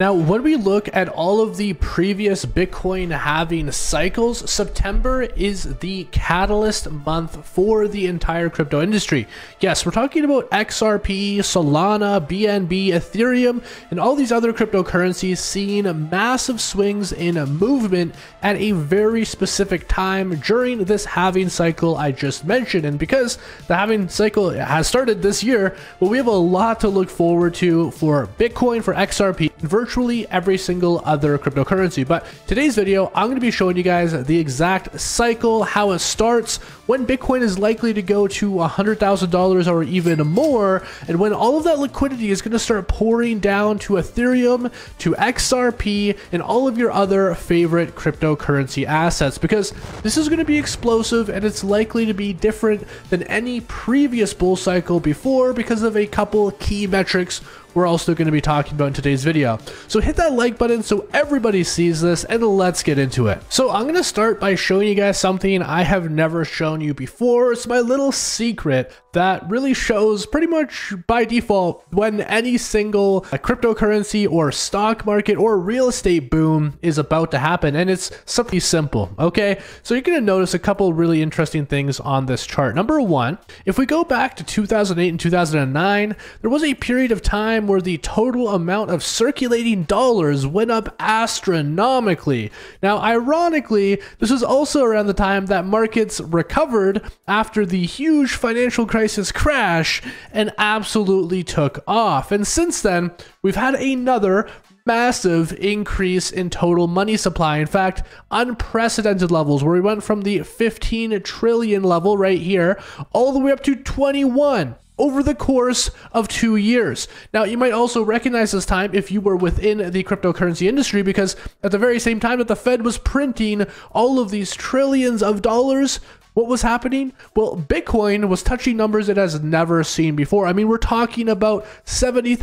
Now, when we look at all of the previous Bitcoin halving cycles, September is the catalyst month for the entire crypto industry. Yes, we're talking about XRP, Solana, BNB, Ethereum, and all these other cryptocurrencies seeing massive swings in movement at a very specific time during this halving cycle I just mentioned. And because the halving cycle has started this year, well, we have a lot to look forward to for Bitcoin, for XRP, and virtually virtually every single other cryptocurrency. But today's video, I'm going to be showing you guys the exact cycle, how it starts, when Bitcoin is likely to go to $100,000 or even more, and when all of that liquidity is going to start pouring down to Ethereum, to XRP, and all of your other favorite cryptocurrency assets, because this is going to be explosive and it's likely to be different than any previous bull cycle before because of a couple key metrics we're also going to be talking about in today's video. So hit that like button so everybody sees this and let's get into it. So I'm going to start by showing you guys something I have never shown you before. It's my little secret that really shows pretty much by default when any single uh, cryptocurrency or stock market or real estate boom is about to happen. And it's something simple, okay? So you're gonna notice a couple really interesting things on this chart. Number one, if we go back to 2008 and 2009, there was a period of time where the total amount of circulating dollars went up astronomically. Now, ironically, this was also around the time that markets recovered after the huge financial crisis crisis crash and absolutely took off. And since then, we've had another massive increase in total money supply. In fact, unprecedented levels where we went from the 15 trillion level right here all the way up to 21 over the course of two years. Now, you might also recognize this time if you were within the cryptocurrency industry because at the very same time that the Fed was printing all of these trillions of dollars, what was happening? Well, Bitcoin was touching numbers it has never seen before. I mean, we're talking about $70,000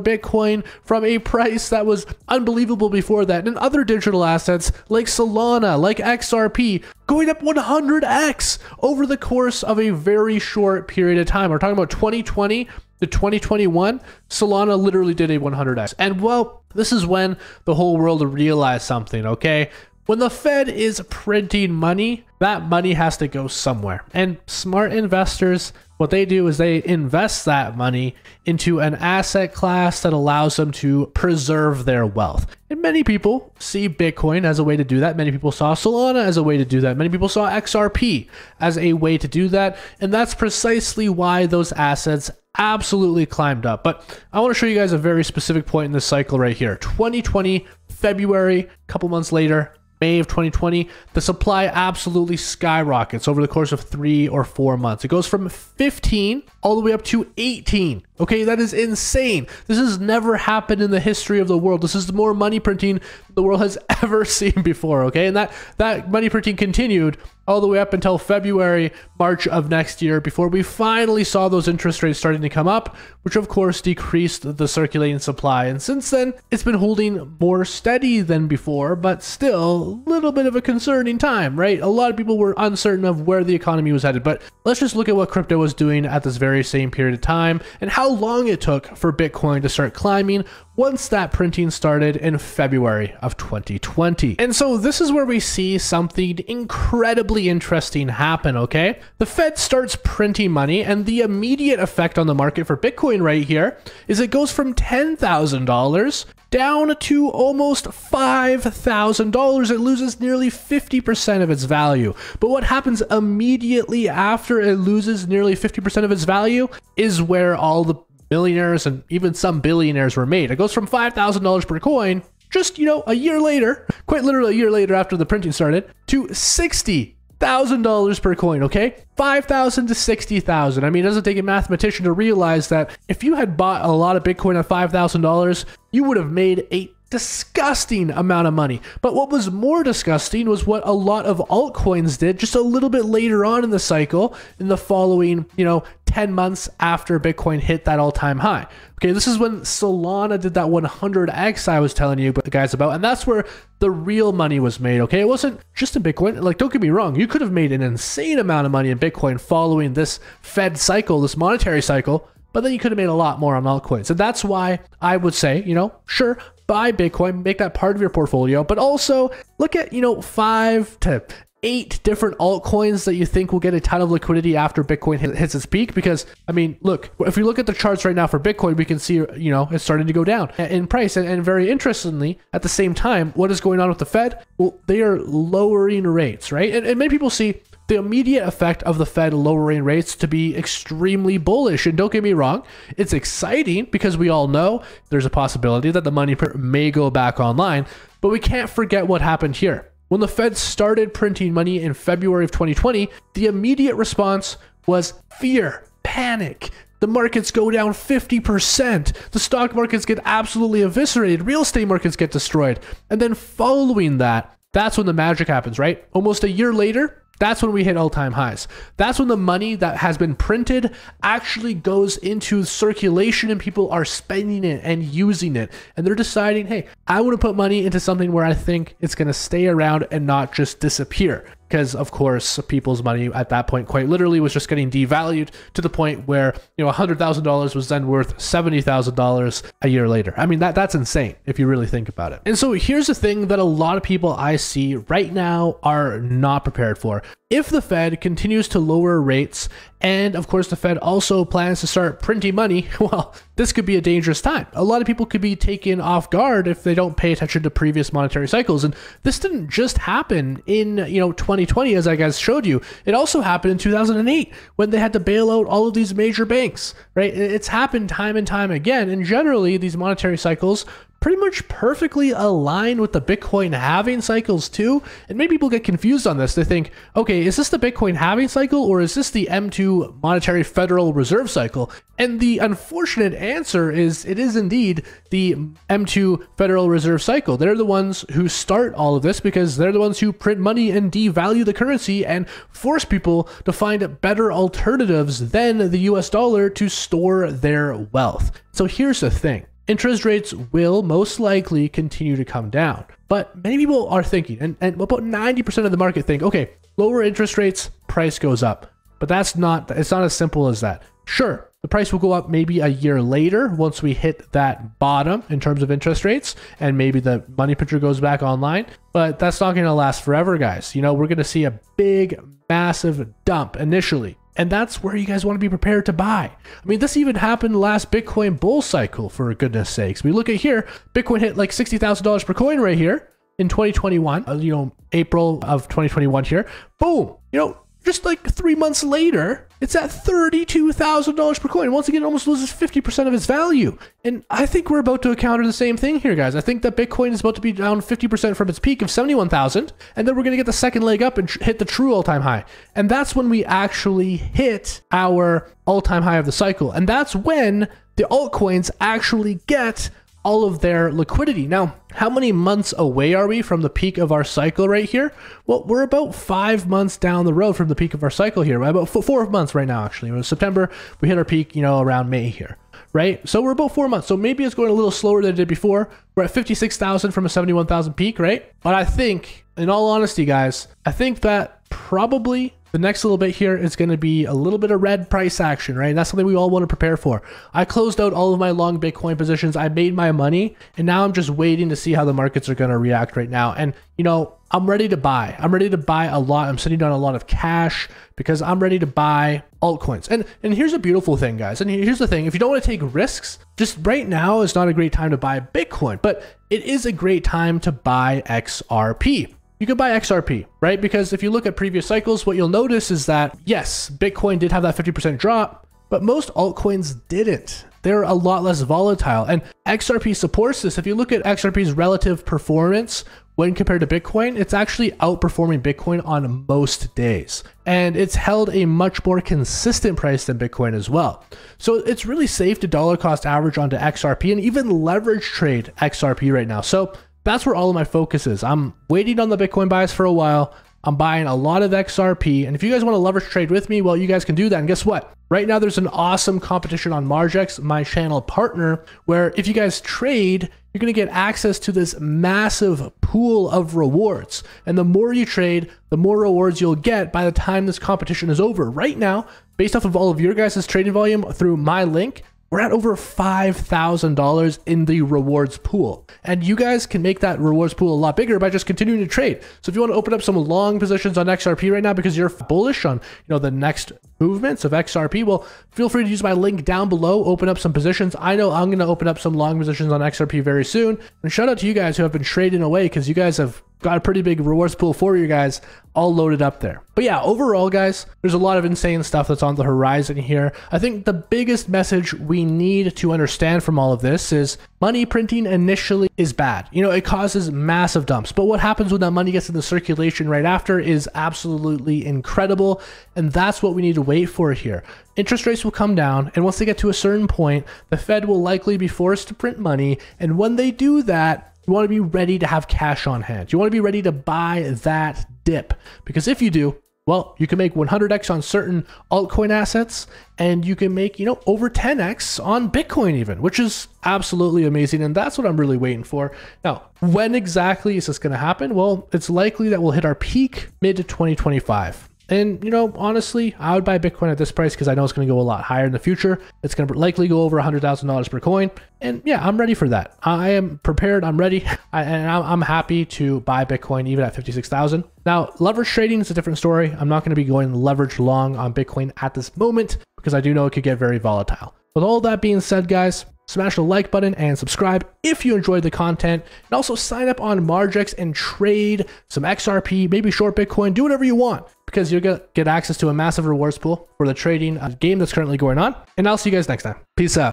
Bitcoin from a price that was unbelievable before that. And other digital assets like Solana, like XRP, going up 100x over the course of a very short period of time. We're talking about 2020 to 2021. Solana literally did a 100x. And well, this is when the whole world realized something, okay? When the Fed is printing money, that money has to go somewhere. And smart investors, what they do is they invest that money into an asset class that allows them to preserve their wealth. And many people see Bitcoin as a way to do that. Many people saw Solana as a way to do that. Many people saw XRP as a way to do that. And that's precisely why those assets absolutely climbed up. But I want to show you guys a very specific point in this cycle right here. 2020, February, a couple months later, May of 2020, the supply absolutely skyrockets over the course of three or four months. It goes from 15 all the way up to 18. Okay, that is insane. This has never happened in the history of the world. This is the more money printing the world has ever seen before. Okay, and that that money printing continued all the way up until February, March of next year before we finally saw those interest rates starting to come up, which of course decreased the circulating supply. And since then, it's been holding more steady than before, but still a little bit of a concerning time, right? A lot of people were uncertain of where the economy was headed, but let's just look at what crypto was doing at this very same period of time and how long it took for Bitcoin to start climbing once that printing started in February of 2020. And so this is where we see something incredibly interesting happen, okay? The Fed starts printing money and the immediate effect on the market for Bitcoin right here is it goes from $10,000 down to almost $5,000. It loses nearly 50% of its value. But what happens immediately after it loses nearly 50% of its value is where all the millionaires and even some billionaires were made. It goes from $5,000 per coin just, you know, a year later, quite literally a year later after the printing started, to 60 thousand dollars per coin okay five thousand to sixty thousand i mean it doesn't take a mathematician to realize that if you had bought a lot of bitcoin at five thousand dollars you would have made a disgusting amount of money. But what was more disgusting was what a lot of altcoins did just a little bit later on in the cycle in the following, you know, 10 months after Bitcoin hit that all-time high. Okay, this is when Solana did that 100x I was telling you guys about, and that's where the real money was made. Okay, it wasn't just in Bitcoin. Like, don't get me wrong, you could have made an insane amount of money in Bitcoin following this Fed cycle, this monetary cycle but then you could have made a lot more on altcoins. And that's why I would say, you know, sure, buy Bitcoin, make that part of your portfolio, but also look at, you know, five to eight different altcoins that you think will get a ton of liquidity after Bitcoin hits its peak. Because, I mean, look, if we look at the charts right now for Bitcoin, we can see, you know, it's starting to go down in price. And, and very interestingly, at the same time, what is going on with the Fed? Well, they are lowering rates, right? And, and many people see the immediate effect of the Fed lowering rates to be extremely bullish. And don't get me wrong, it's exciting because we all know there's a possibility that the money may go back online, but we can't forget what happened here. When the Fed started printing money in February of 2020, the immediate response was fear, panic. The markets go down 50%. The stock markets get absolutely eviscerated. Real estate markets get destroyed. And then following that, that's when the magic happens, right? Almost a year later, that's when we hit all time highs. That's when the money that has been printed actually goes into circulation and people are spending it and using it. And they're deciding, hey, I want to put money into something where I think it's going to stay around and not just disappear because of course people's money at that point quite literally was just getting devalued to the point where you know $100000 was then worth $70000 a year later. I mean that that's insane if you really think about it. And so here's the thing that a lot of people i see right now are not prepared for if the Fed continues to lower rates, and of course the Fed also plans to start printing money, well, this could be a dangerous time. A lot of people could be taken off guard if they don't pay attention to previous monetary cycles. And this didn't just happen in, you know, 2020 as I guys showed you. It also happened in 2008 when they had to bail out all of these major banks, right? It's happened time and time again. And generally these monetary cycles pretty much perfectly aligned with the Bitcoin halving cycles too. And maybe people get confused on this. They think, okay, is this the Bitcoin halving cycle or is this the M2 monetary Federal Reserve cycle? And the unfortunate answer is it is indeed the M2 Federal Reserve cycle. They're the ones who start all of this because they're the ones who print money and devalue the currency and force people to find better alternatives than the US dollar to store their wealth. So here's the thing interest rates will most likely continue to come down. But many people are thinking, and, and about 90% of the market think, okay, lower interest rates, price goes up. But that's not, it's not as simple as that. Sure, the price will go up maybe a year later once we hit that bottom in terms of interest rates and maybe the money picture goes back online. But that's not going to last forever, guys. You know, we're going to see a big, massive dump initially and that's where you guys want to be prepared to buy. I mean, this even happened last Bitcoin bull cycle, for goodness sakes. We look at here, Bitcoin hit like $60,000 per coin right here in 2021, uh, you know, April of 2021 here. Boom, you know, just like three months later, it's at $32,000 per coin. Once again, it almost loses 50% of its value. And I think we're about to encounter the same thing here, guys. I think that Bitcoin is about to be down 50% from its peak of 71,000. And then we're going to get the second leg up and hit the true all time high. And that's when we actually hit our all time high of the cycle. And that's when the altcoins actually get all of their liquidity. Now, how many months away are we from the peak of our cycle right here? Well, we're about five months down the road from the peak of our cycle here. About four months right now, actually. It was September, we hit our peak, you know, around May here, right? So we're about four months. So maybe it's going a little slower than it did before. We're at 56,000 from a 71,000 peak, right? But I think, in all honesty, guys, I think that probably the next little bit here is going to be a little bit of red price action, right? That's something we all want to prepare for. I closed out all of my long Bitcoin positions. I made my money, and now I'm just waiting to see how the markets are going to react right now. And, you know, I'm ready to buy. I'm ready to buy a lot. I'm sitting on a lot of cash because I'm ready to buy altcoins. And and here's a beautiful thing, guys. And here's the thing, if you don't want to take risks, just right now is not a great time to buy Bitcoin, but it is a great time to buy XRP you could buy XRP, right? Because if you look at previous cycles, what you'll notice is that, yes, Bitcoin did have that 50% drop, but most altcoins didn't. They're a lot less volatile. And XRP supports this. If you look at XRP's relative performance when compared to Bitcoin, it's actually outperforming Bitcoin on most days. And it's held a much more consistent price than Bitcoin as well. So it's really safe to dollar cost average onto XRP and even leverage trade XRP right now. So that's where all of my focus is. I'm waiting on the Bitcoin buys for a while. I'm buying a lot of XRP. And if you guys want to leverage trade with me, well, you guys can do that. And guess what? Right now, there's an awesome competition on Margex, my channel partner, where if you guys trade, you're going to get access to this massive pool of rewards. And the more you trade, the more rewards you'll get by the time this competition is over. Right now, based off of all of your guys' trading volume through my link, we're at over $5,000 in the rewards pool. And you guys can make that rewards pool a lot bigger by just continuing to trade. So if you want to open up some long positions on XRP right now because you're bullish on, you know, the next movements of XRP, well, feel free to use my link down below, open up some positions. I know I'm going to open up some long positions on XRP very soon. And shout out to you guys who have been trading away because you guys have got a pretty big rewards pool for you guys all loaded up there. But yeah, overall, guys, there's a lot of insane stuff that's on the horizon here. I think the biggest message we need to understand from all of this is money printing initially is bad. You know, it causes massive dumps. But what happens when that money gets into circulation right after is absolutely incredible. And that's what we need to wait for here. Interest rates will come down, and once they get to a certain point, the Fed will likely be forced to print money. And when they do that, you want to be ready to have cash on hand. You want to be ready to buy that dip. Because if you do, well, you can make 100x on certain altcoin assets and you can make, you know, over 10x on Bitcoin even, which is absolutely amazing. And that's what I'm really waiting for. Now, when exactly is this going to happen? Well, it's likely that we'll hit our peak mid 2025. And, you know, honestly, I would buy Bitcoin at this price because I know it's going to go a lot higher in the future. It's going to likely go over $100,000 per coin. And yeah, I'm ready for that. I am prepared. I'm ready. I, and I'm happy to buy Bitcoin even at 56,000. Now, leverage trading is a different story. I'm not going to be going leverage long on Bitcoin at this moment because I do know it could get very volatile. With all that being said, guys, smash the like button and subscribe if you enjoyed the content. And also sign up on Margex and trade some XRP, maybe short Bitcoin, do whatever you want because you'll get access to a massive rewards pool for the trading uh, game that's currently going on. And I'll see you guys next time. Peace out.